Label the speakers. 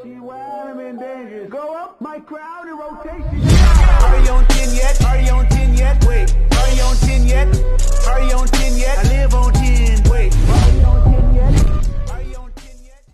Speaker 1: She wild, I'm in danger. Go up, my crowd in rotation.